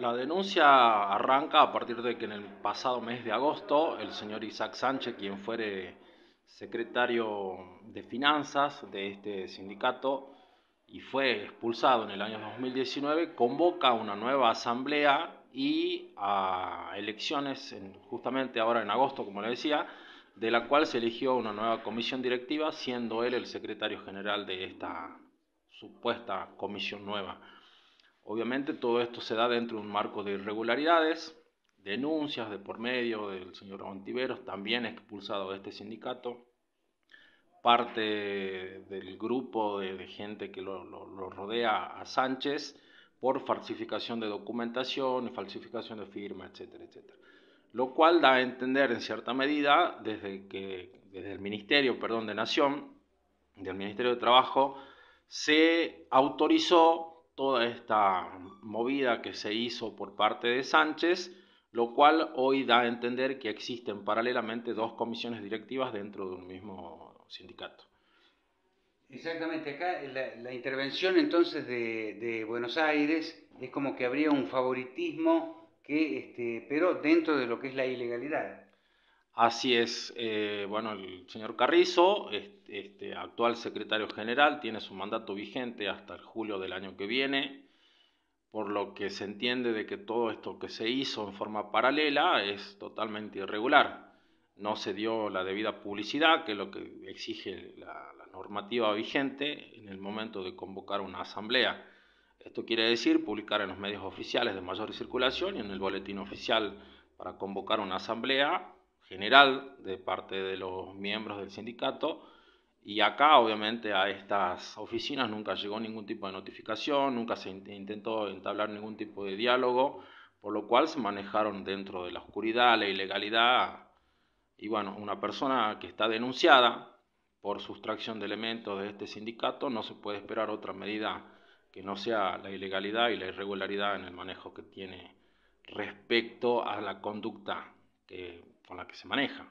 la denuncia arranca a partir de que en el pasado mes de agosto el señor Isaac Sánchez, quien fuere secretario de finanzas de este sindicato y fue expulsado en el año 2019, convoca una nueva asamblea y a elecciones justamente ahora en agosto, como le decía, de la cual se eligió una nueva comisión directiva, siendo él el secretario general de esta supuesta comisión nueva. Obviamente todo esto se da dentro de un marco de irregularidades, denuncias de por medio del señor Ontiveros, también expulsado de este sindicato, parte del grupo de, gente que lo, rodea a Sánchez por falsificación de documentación, falsificación de firma, etcétera, etcétera. Lo cual da a entender en cierta medida desde que desde el Ministerio, perdón, de Nación, del Ministerio de Trabajo, se autorizó toda esta movida que se hizo por parte de Sánchez, lo cual hoy da a entender que existen paralelamente dos comisiones directivas dentro de un mismo sindicato. Exactamente, acá la, intervención entonces de, Buenos Aires es como que habría un favoritismo, que, este, pero dentro de lo que es la ilegalidad. Así es, eh, bueno, el señor Carrizo, este, actual secretario general, tiene su mandato vigente hasta el julio del año que viene, por lo que se entiende de que todo esto que se hizo en forma paralela es totalmente irregular. No se dio la debida publicidad, que es lo que exige la, la normativa vigente en el momento de convocar una asamblea. Esto quiere decir publicar en los medios oficiales de mayor circulación y en el boletín oficial para convocar una asamblea general de parte de los miembros del sindicato. Y acá obviamente a estas oficinas nunca llegó ningún tipo de notificación, nunca se intentó entablar ningún tipo de diálogo, por lo cual se manejaron dentro de la oscuridad, la ilegalidad y bueno, una persona que está denunciada por sustracción de elementos de este sindicato no se puede esperar otra medida que no sea la ilegalidad y la irregularidad en el manejo que tiene respecto a la conducta que con la que se maneja.